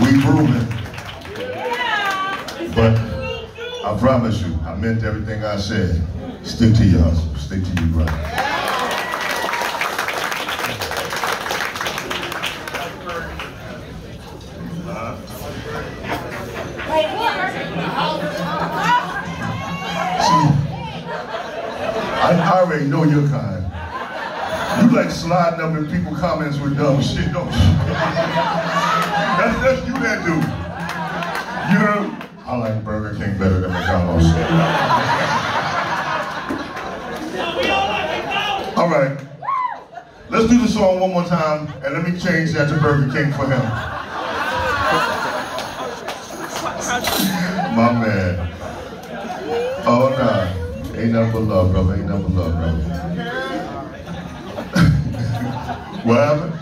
We grooving. But I promise you, I meant everything I said. Stick to your hustle. Stick to your brother. I already know your kind. You like sliding up in people's comments with dumb shit, don't you? That's, that's you that do. You know, I like Burger King better than McDonald's. All right. Let's do the song one more time, and let me change that to Burger King for him. My man. Oh, nah. Ain't nothing but love, brother. Ain't nothing but love, brother. what happened?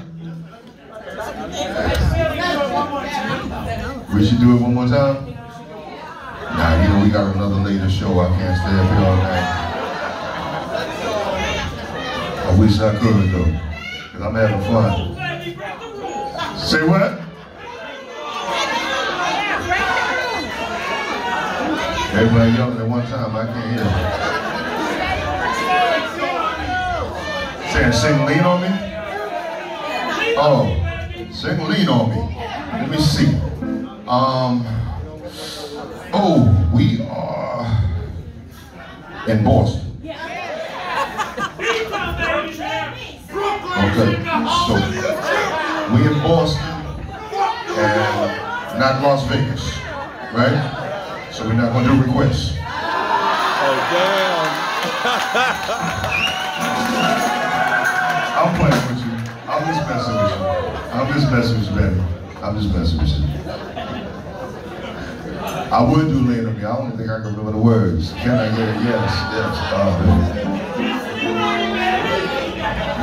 We should do it one more time? Nah, you know, we got another later show. I can't stay up here all night. I wish I could, though. Because I'm having fun. Say what? Everybody yelling at one time, I can't hear. Saying sing lean on me? Oh, sing lean on me. Let me see. Um, oh, we are in Boston. Okay, so we in Boston and not Las Vegas, right? So we're not going to do requests. Oh, damn. I'm playing with you. I'm just messing with you. I'm just messing with you, baby. I'm just messing with you. I would do later me. I don't think I can remember the words. Can I get it? yes? Yes.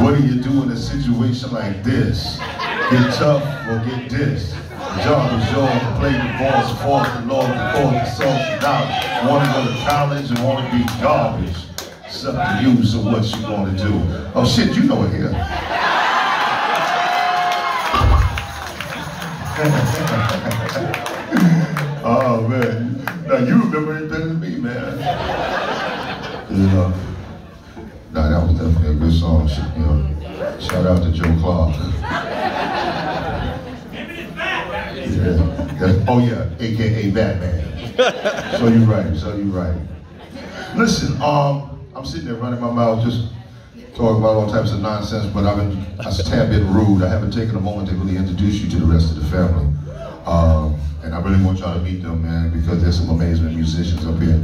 What do you do in a situation like this? Get tough or get this? job is yours play the boss, support the Lord, the Lord, the. Want to go to college and want to be garbage. It's up to you, so what you going to do? Oh shit, you know it here. oh man, now you remember it better than me, man. You know, nah, that was definitely a good song. You know, shout out to Joe Clark. Yeah. oh yeah, AKA Batman. so you're right, so you're right. Listen, um, I'm sitting there running my mouth just talking about all types of nonsense, but I've been a tad bit rude. I haven't taken a moment to really introduce you to the rest of the family. Um, and I really want y'all to meet them, man, because there's some amazing musicians up here,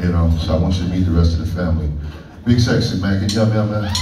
you know, so I want you to meet the rest of the family. Big Sexy, man, can you help me out, man?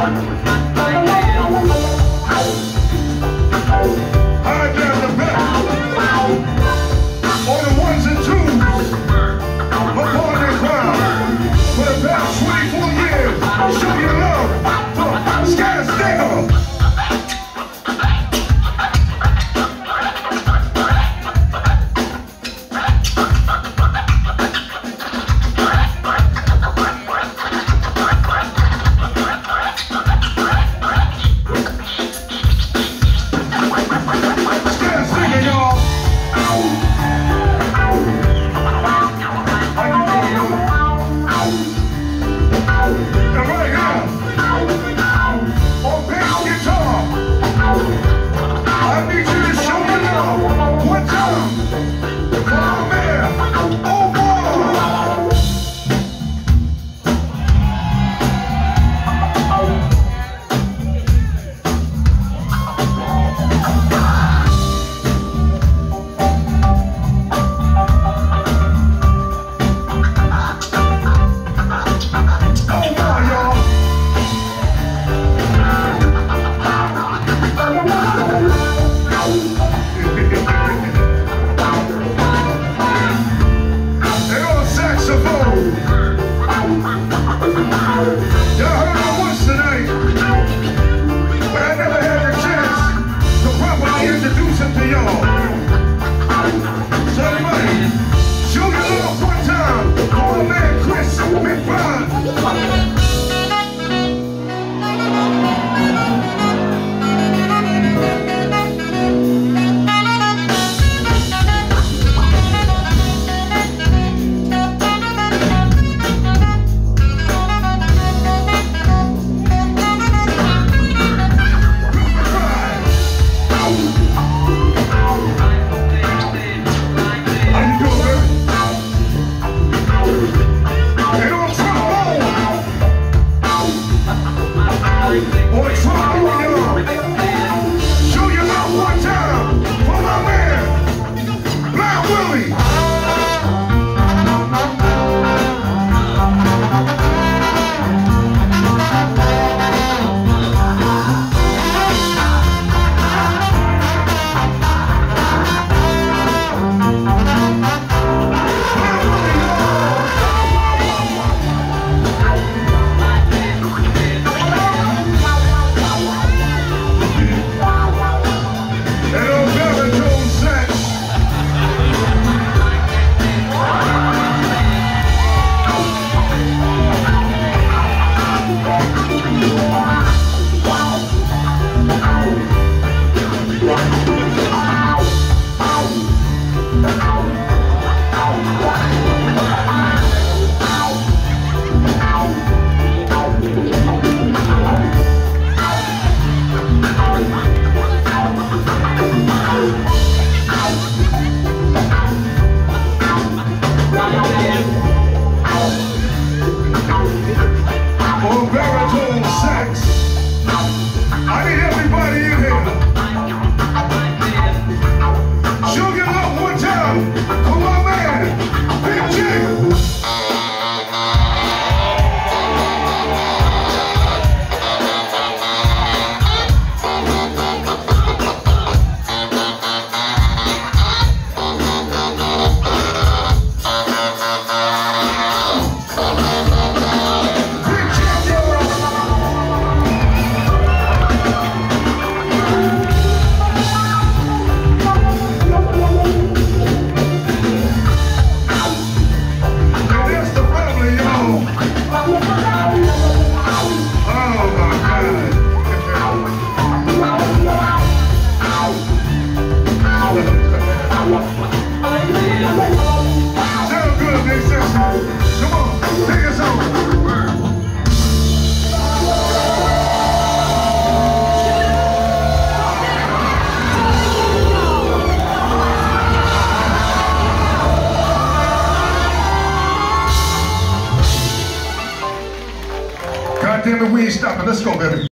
down, down. Come on. Let's go, baby.